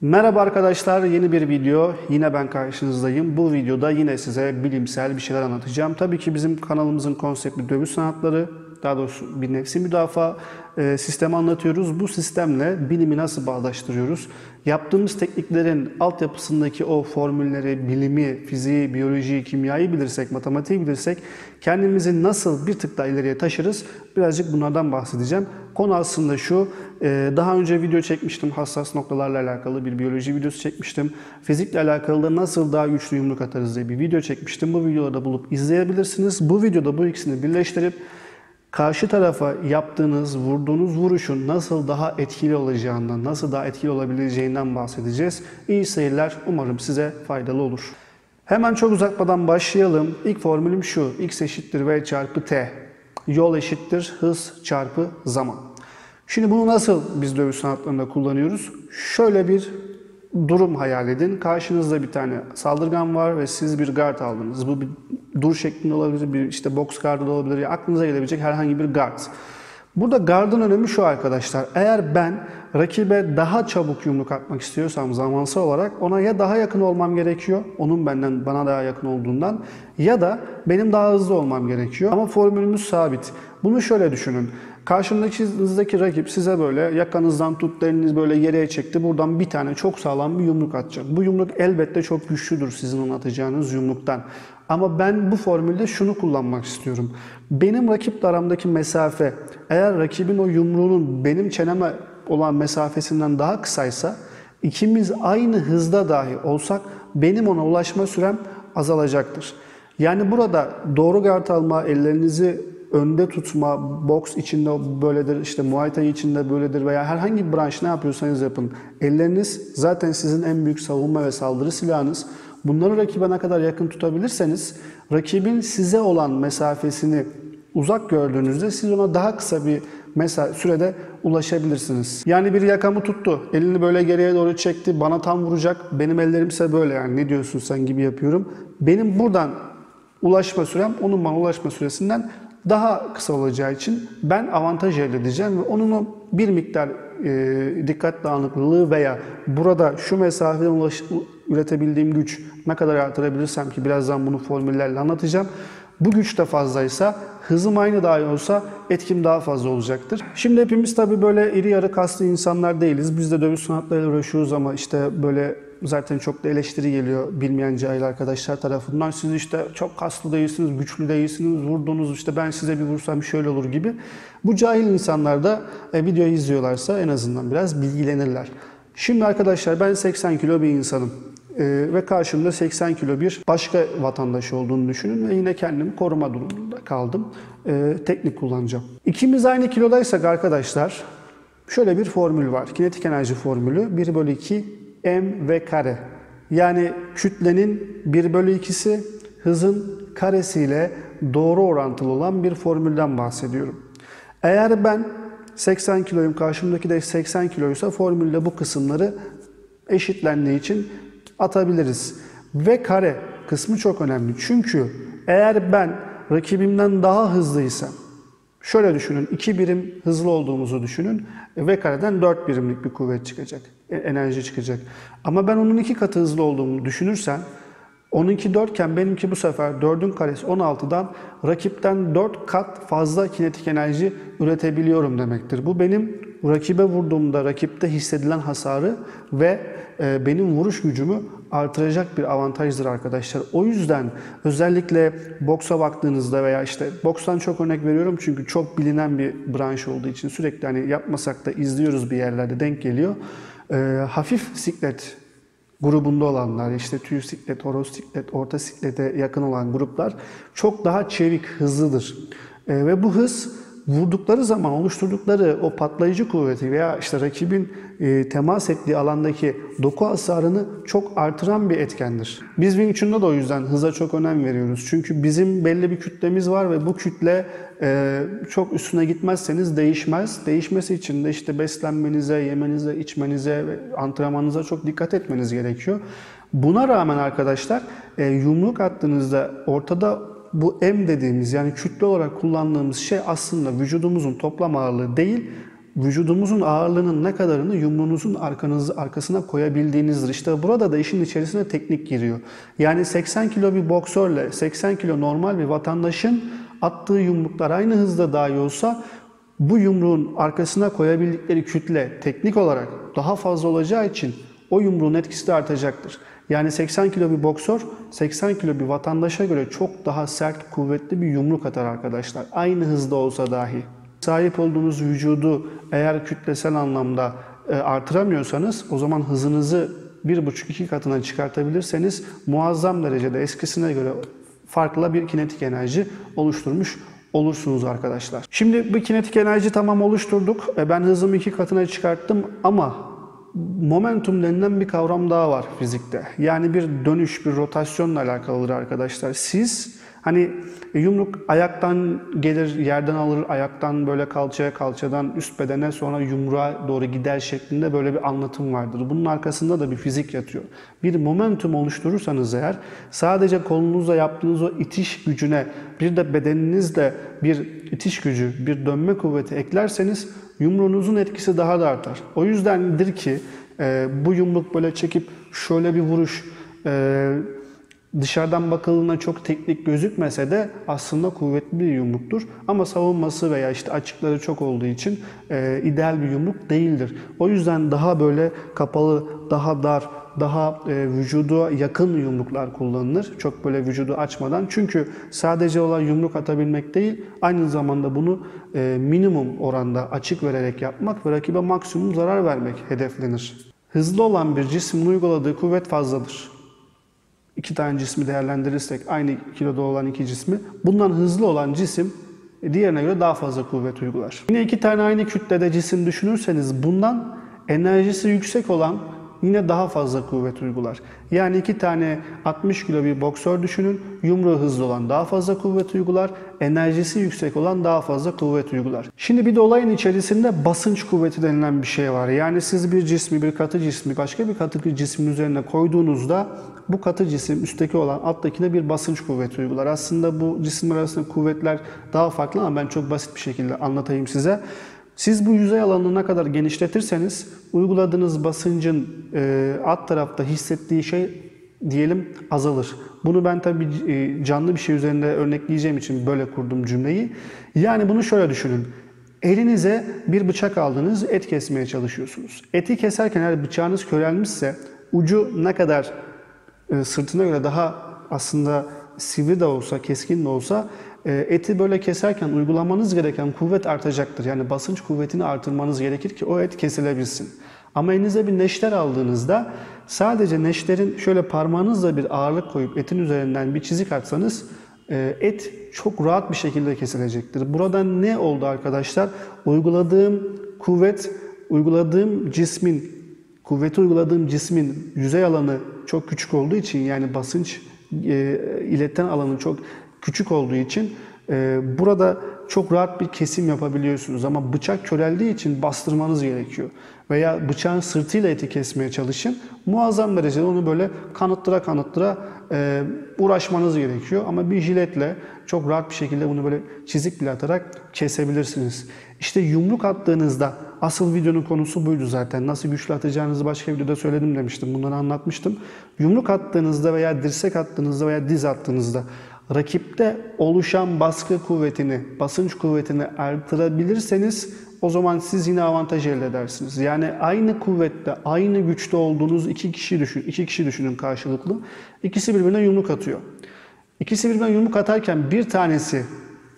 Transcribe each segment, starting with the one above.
Merhaba arkadaşlar, yeni bir video. Yine ben karşınızdayım. Bu videoda yine size bilimsel bir şeyler anlatacağım. Tabii ki bizim kanalımızın konsepti dövüş sanatları, daha doğrusu bir nefsi müdafaa e, anlatıyoruz. Bu sistemle bilimi nasıl bağdaştırıyoruz? Yaptığımız tekniklerin altyapısındaki o formülleri, bilimi, fiziği, biyolojiyi, kimyayı bilirsek, matematiği bilirsek kendimizi nasıl bir tık daha ileriye taşırız? Birazcık bunlardan bahsedeceğim. Konu aslında şu, e, daha önce video çekmiştim hassas noktalarla alakalı bir biyoloji videosu çekmiştim. Fizikle alakalı da nasıl daha güçlü yumruk atarız diye bir video çekmiştim. Bu videoları da bulup izleyebilirsiniz. Bu videoda bu ikisini birleştirip karşı tarafa yaptığınız, vurduğunuz vuruşun nasıl daha etkili olacağından, nasıl daha etkili olabileceğinden bahsedeceğiz. İyi seyirler. Umarım size faydalı olur. Hemen çok uzatmadan başlayalım. İlk formülüm şu. X eşittir V çarpı T. Yol eşittir hız çarpı zaman. Şimdi bunu nasıl biz dövüş sanatlarında kullanıyoruz? Şöyle bir durum hayal edin. Karşınızda bir tane saldırgan var ve siz bir guard aldınız. Bu bir dur şeklinde olabilir, bir işte box guard da olabilir. Ya aklınıza gelebilecek herhangi bir guard. Burada guard'ın önemi şu arkadaşlar. Eğer ben rakibe daha çabuk yumruk atmak istiyorsam zamansal olarak ona ya daha yakın olmam gerekiyor. Onun benden bana daha yakın olduğundan ya da benim daha hızlı olmam gerekiyor. Ama formülümüz sabit. Bunu şöyle düşünün. Karşındaki rakip size böyle yakanızdan tuttu, eliniz böyle yere çekti. Buradan bir tane çok sağlam bir yumruk atacak. Bu yumruk elbette çok güçlüdür sizin onu atacağınız yumruktan. Ama ben bu formülde şunu kullanmak istiyorum. Benim rakiple aramdaki mesafe eğer rakibin o yumruğunun benim çeneme olan mesafesinden daha kısaysa ikimiz aynı hızda dahi olsak benim ona ulaşma sürem azalacaktır. Yani burada doğru guard alma, ellerinizi önde tutma, boks içinde böyledir, işte Muay Thai içinde böyledir veya herhangi bir branş ne yapıyorsanız yapın. Elleriniz zaten sizin en büyük savunma ve saldırı silahınız. Bunları rakibe ne kadar yakın tutabilirseniz rakibin size olan mesafesini uzak gördüğünüzde siz ona daha kısa bir mesela sürede ulaşabilirsiniz. Yani bir yakamı tuttu. Elini böyle geriye doğru çekti. Bana tam vuracak. Benim ellerimse böyle yani ne diyorsun sen gibi yapıyorum. Benim buradan ulaşma sürem onun bana ulaşma süresinden daha kısa olacağı için ben avantaj elde edeceğim ve onun bir miktar e, dikkat dağınıklığı veya burada şu mesafeden ulaş, üretebildiğim güç ne kadar artırabilirsem ki birazdan bunu formüllerle anlatacağım. Bu güç de fazlaysa hızım aynı dahi olsa etkim daha fazla olacaktır. Şimdi hepimiz tabii böyle iri yarı kaslı insanlar değiliz. Biz de dövüş sanatlarıyla uğraşıyoruz ama işte böyle zaten çok da eleştiri geliyor bilmeyen cahil arkadaşlar tarafından. Siz işte çok kaslı değilsiniz, güçlü değilsiniz, vurdunuz işte ben size bir vursam şöyle olur gibi. Bu cahil insanlar da e, videoyu izliyorlarsa en azından biraz bilgilenirler. Şimdi arkadaşlar ben 80 kilo bir insanım. Ee, ve karşımda 80 kilo bir başka vatandaş olduğunu düşünün ve yine kendimi koruma durumunda kaldım. Ee, teknik kullanacağım. İkimiz aynı kilodaysak arkadaşlar şöyle bir formül var. Kinetik enerji formülü 1 bölü 2 m v kare. Yani kütlenin 1 bölü 2'si hızın karesiyle doğru orantılı olan bir formülden bahsediyorum. Eğer ben 80 kiloyum karşımdaki de 80 kiloysa formülde bu kısımları eşitlendiği için atabiliriz. Ve kare kısmı çok önemli. Çünkü eğer ben rakibimden daha hızlıysam, şöyle düşünün, 2 birim hızlı olduğumuzu düşünün. V kareden 4 birimlik bir kuvvet çıkacak, e, enerji çıkacak. Ama ben onun iki katı hızlı olduğumu düşünürsem, Onunki 4 iken benimki bu sefer 4'ün karesi 16'dan rakipten 4 kat fazla kinetik enerji üretebiliyorum demektir. Bu benim rakibe vurduğumda rakipte hissedilen hasarı ve e, benim vuruş gücümü artıracak bir avantajdır arkadaşlar. O yüzden özellikle boksa baktığınızda veya işte bokstan çok örnek veriyorum çünkü çok bilinen bir branş olduğu için sürekli hani yapmasak da izliyoruz bir yerlerde denk geliyor. E, hafif siklet grubunda olanlar, işte tüy siklet, horoz siklet, orta siklete yakın olan gruplar çok daha çevik, hızlıdır. E, ve bu hız vurdukları zaman oluşturdukları o patlayıcı kuvveti veya işte rakibin e, temas ettiği alandaki doku hasarını çok artıran bir etkendir. Biz Wing Chun'da da o yüzden hıza çok önem veriyoruz. Çünkü bizim belli bir kütlemiz var ve bu kütle e, çok üstüne gitmezseniz değişmez. Değişmesi için de işte beslenmenize, yemenize, içmenize ve antrenmanınıza çok dikkat etmeniz gerekiyor. Buna rağmen arkadaşlar e, yumruk attığınızda ortada bu M dediğimiz yani kütle olarak kullandığımız şey aslında vücudumuzun toplam ağırlığı değil, vücudumuzun ağırlığının ne kadarını yumruğunuzun arkanız, arkasına koyabildiğinizdir. İşte burada da işin içerisine teknik giriyor. Yani 80 kilo bir boksörle 80 kilo normal bir vatandaşın attığı yumruklar aynı hızda dahi olsa bu yumruğun arkasına koyabildikleri kütle teknik olarak daha fazla olacağı için o yumruğun etkisi de artacaktır. Yani 80 kilo bir boksör 80 kilo bir vatandaşa göre çok daha sert, kuvvetli bir yumruk atar arkadaşlar. Aynı hızda olsa dahi. Sahip olduğunuz vücudu eğer kütlesel anlamda e, artıramıyorsanız o zaman hızınızı 1,5-2 katına çıkartabilirseniz muazzam derecede eskisine göre farklı bir kinetik enerji oluşturmuş olursunuz arkadaşlar. Şimdi bu kinetik enerji tamam oluşturduk. E, Ben hızımı iki katına çıkarttım ama momentum denilen bir kavram daha var fizikte. Yani bir dönüş, bir rotasyonla alakalıdır arkadaşlar. Siz hani yumruk ayaktan gelir, yerden alır, ayaktan böyle kalçaya, kalçadan üst bedene sonra yumruğa doğru gider şeklinde böyle bir anlatım vardır. Bunun arkasında da bir fizik yatıyor. Bir momentum oluşturursanız eğer sadece kolunuzla yaptığınız o itiş gücüne bir de bedeninizle bir itiş gücü, bir dönme kuvveti eklerseniz yumruğunuzun etkisi daha da artar. O yüzdendir ki e, bu yumruk böyle çekip şöyle bir vuruş e, dışarıdan bakıldığında çok teknik gözükmese de aslında kuvvetli bir yumruktur. Ama savunması veya işte açıkları çok olduğu için e, ideal bir yumruk değildir. O yüzden daha böyle kapalı, daha dar, daha e, vücuda yakın yumruklar kullanılır. Çok böyle vücudu açmadan. Çünkü sadece olan yumruk atabilmek değil, aynı zamanda bunu e, minimum oranda açık vererek yapmak ve rakibe maksimum zarar vermek hedeflenir. Hızlı olan bir cismin uyguladığı kuvvet fazladır. İki tane cismi değerlendirirsek aynı kiloda olan iki cismi bundan hızlı olan cisim e, diğerine göre daha fazla kuvvet uygular. Yine iki tane aynı kütlede cisim düşünürseniz bundan enerjisi yüksek olan yine daha fazla kuvvet uygular. Yani iki tane 60 kilo bir boksör düşünün. Yumruğu hızlı olan daha fazla kuvvet uygular. Enerjisi yüksek olan daha fazla kuvvet uygular. Şimdi bir de olayın içerisinde basınç kuvveti denilen bir şey var. Yani siz bir cismi, bir katı cismi başka bir katı cismin üzerine koyduğunuzda bu katı cisim üstteki olan alttakine bir basınç kuvveti uygular. Aslında bu cisimler arasında kuvvetler daha farklı ama ben çok basit bir şekilde anlatayım size. Siz bu yüzey alanını ne kadar genişletirseniz uyguladığınız basıncın e, alt tarafta hissettiği şey diyelim azalır. Bunu ben tabii e, canlı bir şey üzerinde örnekleyeceğim için böyle kurdum cümleyi. Yani bunu şöyle düşünün. Elinize bir bıçak aldınız, et kesmeye çalışıyorsunuz. Eti keserken eğer bıçağınız körelmişse ucu ne kadar e, sırtına göre daha aslında sivri de olsa, keskin de olsa eti böyle keserken uygulamanız gereken kuvvet artacaktır. Yani basınç kuvvetini artırmanız gerekir ki o et kesilebilsin. Ama elinize bir neşter aldığınızda sadece neşterin şöyle parmağınızla bir ağırlık koyup etin üzerinden bir çizik atsanız e, et çok rahat bir şekilde kesilecektir. Burada ne oldu arkadaşlar? Uyguladığım kuvvet, uyguladığım cismin, kuvveti uyguladığım cismin yüzey alanı çok küçük olduğu için yani basınç e, ileten alanı çok küçük olduğu için e, burada çok rahat bir kesim yapabiliyorsunuz. Ama bıçak köreldiği için bastırmanız gerekiyor. Veya bıçağın sırtıyla eti kesmeye çalışın. Muazzam derecede onu böyle kanıttıra kanıttıra e, uğraşmanız gerekiyor. Ama bir jiletle çok rahat bir şekilde bunu böyle çizik bile atarak kesebilirsiniz. İşte yumruk attığınızda asıl videonun konusu buydu zaten. Nasıl güçlü atacağınızı başka videoda söyledim demiştim. Bunları anlatmıştım. Yumruk attığınızda veya dirsek attığınızda veya diz attığınızda rakipte oluşan baskı kuvvetini, basınç kuvvetini artırabilirseniz o zaman siz yine avantaj elde edersiniz. Yani aynı kuvvette, aynı güçte olduğunuz iki kişi düşün, iki kişi düşünün karşılıklı. İkisi birbirine yumruk atıyor. İkisi birbirine yumruk atarken bir tanesi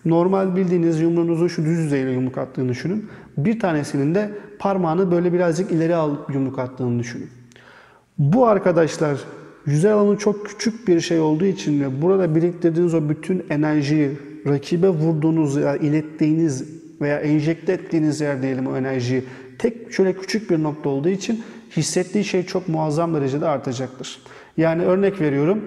normal bildiğiniz yumruğunuzun şu düz yüzeyle yumruk attığını düşünün. Bir tanesinin de parmağını böyle birazcık ileri alıp yumruk attığını düşünün. Bu arkadaşlar yüzey alanı çok küçük bir şey olduğu için ve burada biriktirdiğiniz o bütün enerjiyi rakibe vurduğunuz ya ilettiğiniz veya enjekte ettiğiniz yer diyelim o enerjiyi tek şöyle küçük bir nokta olduğu için hissettiği şey çok muazzam derecede artacaktır. Yani örnek veriyorum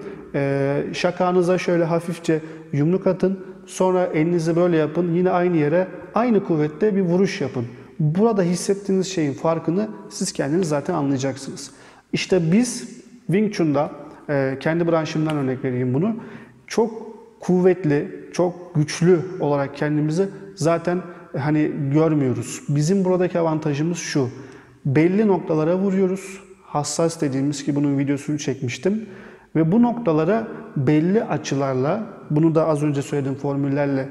şakağınıza şöyle hafifçe yumruk atın sonra elinizi böyle yapın yine aynı yere aynı kuvvette bir vuruş yapın. Burada hissettiğiniz şeyin farkını siz kendiniz zaten anlayacaksınız. İşte biz Wing Chun'da e, kendi branşımdan örnek vereyim bunu. Çok kuvvetli, çok güçlü olarak kendimizi zaten hani görmüyoruz. Bizim buradaki avantajımız şu. Belli noktalara vuruyoruz. Hassas dediğimiz ki bunun videosunu çekmiştim. Ve bu noktalara belli açılarla, bunu da az önce söylediğim formüllerle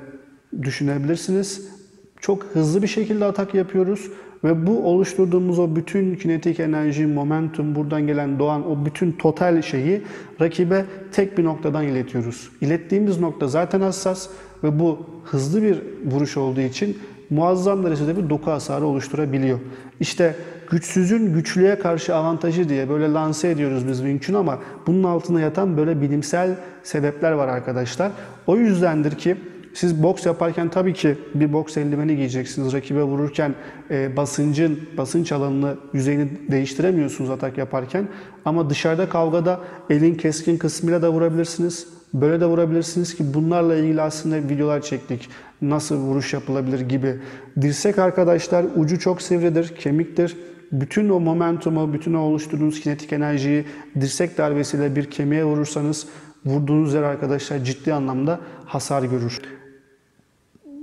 düşünebilirsiniz. Çok hızlı bir şekilde atak yapıyoruz ve bu oluşturduğumuz o bütün kinetik enerji, momentum, buradan gelen doğan o bütün total şeyi rakibe tek bir noktadan iletiyoruz. İlettiğimiz nokta zaten hassas ve bu hızlı bir vuruş olduğu için muazzam derecede bir doku hasarı oluşturabiliyor. İşte güçsüzün güçlüye karşı avantajı diye böyle lanse ediyoruz biz Wing Chun ama bunun altına yatan böyle bilimsel sebepler var arkadaşlar. O yüzdendir ki siz boks yaparken tabii ki bir boks eldiveni giyeceksiniz. Rakibe vururken e, basıncın, basınç alanını, yüzeyini değiştiremiyorsunuz atak yaparken. Ama dışarıda kavgada elin keskin kısmıyla da vurabilirsiniz. Böyle de vurabilirsiniz ki bunlarla ilgili aslında videolar çektik. Nasıl vuruş yapılabilir gibi. Dirsek arkadaşlar ucu çok sivridir, kemiktir. Bütün o momentumu, bütün o oluşturduğunuz kinetik enerjiyi dirsek darbesiyle bir kemiğe vurursanız vurduğunuz yer arkadaşlar ciddi anlamda hasar görür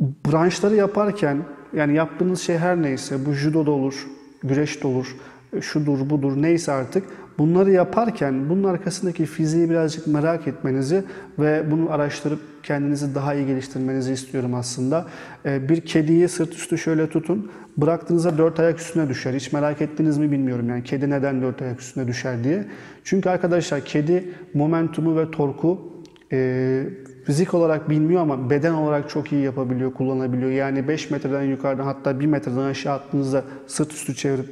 branşları yaparken yani yaptığınız şey her neyse bu judo da olur, güreş de olur, şudur budur neyse artık bunları yaparken bunun arkasındaki fiziği birazcık merak etmenizi ve bunu araştırıp kendinizi daha iyi geliştirmenizi istiyorum aslında. Ee, bir kediyi sırt üstü şöyle tutun. Bıraktığınızda dört ayak üstüne düşer. Hiç merak ettiniz mi bilmiyorum yani kedi neden dört ayak üstüne düşer diye. Çünkü arkadaşlar kedi momentumu ve torku e, fizik olarak bilmiyor ama beden olarak çok iyi yapabiliyor, kullanabiliyor. Yani 5 metreden yukarıdan hatta 1 metreden aşağı attığınızda sırt üstü çevirip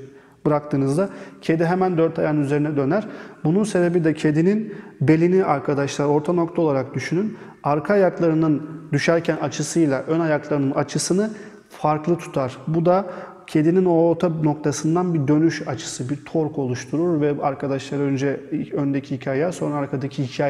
bıraktığınızda kedi hemen dört ayağın üzerine döner. Bunun sebebi de kedinin belini arkadaşlar orta nokta olarak düşünün. Arka ayaklarının düşerken açısıyla ön ayaklarının açısını farklı tutar. Bu da kedinin o orta noktasından bir dönüş açısı, bir tork oluşturur ve arkadaşlar önce öndeki iki sonra arkadaki iki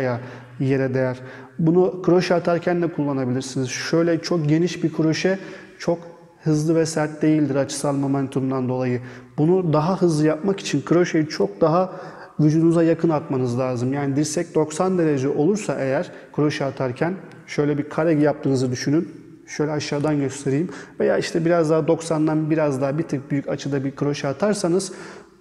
yere değer. Bunu kroşe atarken de kullanabilirsiniz. Şöyle çok geniş bir kroşe çok hızlı ve sert değildir açısal momentumdan dolayı. Bunu daha hızlı yapmak için kroşeyi çok daha vücudunuza yakın atmanız lazım. Yani dirsek 90 derece olursa eğer kroşe atarken şöyle bir kare yaptığınızı düşünün. Şöyle aşağıdan göstereyim. Veya işte biraz daha 90'dan biraz daha bir tık büyük açıda bir kroşe atarsanız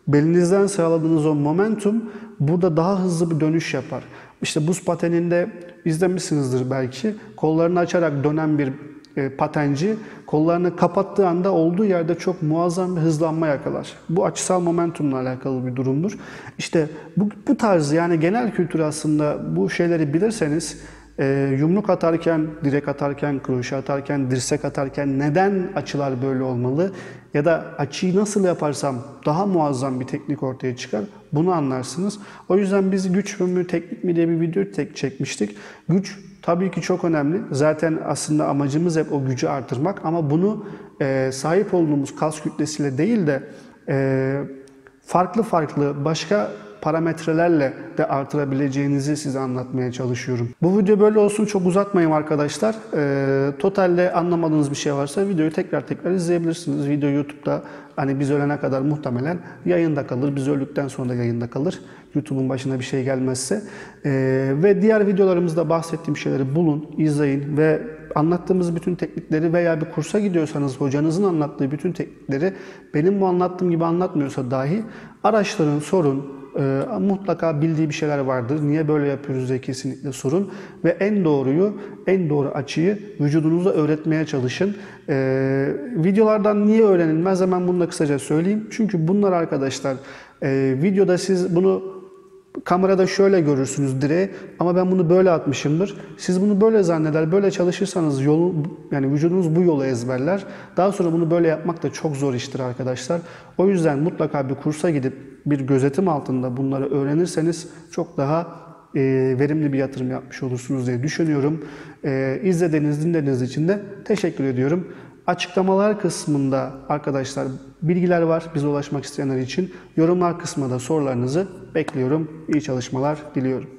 belinizden sağladığınız o momentum burada daha hızlı bir dönüş yapar. İşte buz pateninde izlemişsinizdir belki. Kollarını açarak dönen bir e, patenci kollarını kapattığı anda olduğu yerde çok muazzam bir hızlanma yakalar. Bu açısal momentumla alakalı bir durumdur. İşte bu, bu tarz yani genel kültür aslında bu şeyleri bilirseniz e, yumruk atarken, direk atarken, kroşe atarken, dirsek atarken neden açılar böyle olmalı? Ya da açıyı nasıl yaparsam daha muazzam bir teknik ortaya çıkar. Bunu anlarsınız. O yüzden biz güç mü, teknik mi diye bir video tek çekmiştik. Güç tabii ki çok önemli. Zaten aslında amacımız hep o gücü artırmak. Ama bunu e, sahip olduğumuz kas kütlesiyle değil de e, farklı farklı başka parametrelerle de artırabileceğinizi size anlatmaya çalışıyorum. Bu video böyle olsun çok uzatmayayım arkadaşlar. Ee, totalde anlamadığınız bir şey varsa videoyu tekrar tekrar izleyebilirsiniz. Video YouTube'da hani biz ölene kadar muhtemelen yayında kalır. Biz öldükten sonra da yayında kalır. YouTube'un başına bir şey gelmezse. Ee, ve diğer videolarımızda bahsettiğim şeyleri bulun, izleyin ve anlattığımız bütün teknikleri veya bir kursa gidiyorsanız hocanızın anlattığı bütün teknikleri benim bu anlattığım gibi anlatmıyorsa dahi araştırın, sorun, e, mutlaka bildiği bir şeyler vardır. Niye böyle yapıyoruz diye kesinlikle sorun. Ve en doğruyu, en doğru açıyı vücudunuza öğretmeye çalışın. E, videolardan niye öğrenilmez hemen bunu da kısaca söyleyeyim. Çünkü bunlar arkadaşlar e, videoda siz bunu kamerada şöyle görürsünüz direği ama ben bunu böyle atmışımdır. Siz bunu böyle zanneder, böyle çalışırsanız yolu yani vücudunuz bu yolu ezberler. Daha sonra bunu böyle yapmak da çok zor iştir arkadaşlar. O yüzden mutlaka bir kursa gidip bir gözetim altında bunları öğrenirseniz çok daha e, verimli bir yatırım yapmış olursunuz diye düşünüyorum. E, izlediğiniz, dinlediğiniz için de teşekkür ediyorum. Açıklamalar kısmında arkadaşlar bilgiler var bize ulaşmak isteyenler için. Yorumlar kısmında sorularınızı bekliyorum. İyi çalışmalar diliyorum.